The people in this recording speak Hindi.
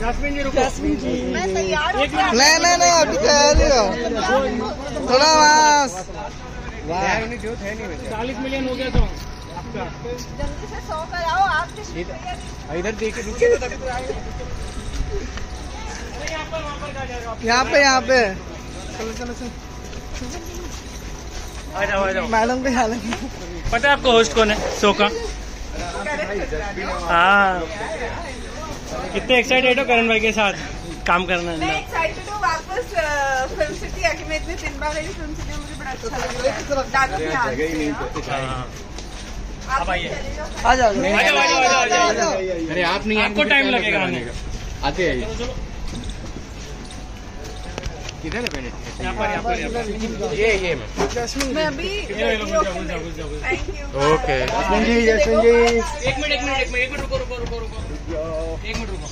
जासमीन जी रुको। जासमीन जी। मैं तैयार हूँ। नहीं नहीं नहीं अभी तैयार ही हो थोड़ा बस। चालीस मिलियन हो गया तो। जल्दी से सौ कराओ आप इधर देखिए तो तभी तो यहाँ पर वहाँ पर कहाँ जा रहे हो आप? यहाँ पे यहाँ पे। चलो चलो चलो। मैडम को ख्याल पता है आपको होस्ट कौन है? शो का। हाँ। कितने एक्साइटेड हो करण भाई के साथ काम करना मैं? है एक्साइटेड हूँ वापस फ़िल्म सिटी आके मैं इतने दिन बाद आई फ़िल्म सिटी में मुझे बड़ा अच्छा लग। है ही। तो हाँ। आप आइए। आ जाओ। आ जाओ, आ जाओ, आ जाओ, आ जाओ। अरे आप नहीं आपको टाइम लगेगा आने का? आते आइए। किधर है पेनेट यहाँ पर यहाँ पर यहाँ पर। ये ये मैं। मैं अभी ओके जसमीन जी जी एक मिनट एक मिनट एक मिनट रुको रुको रुको रुको। 땡으로 가.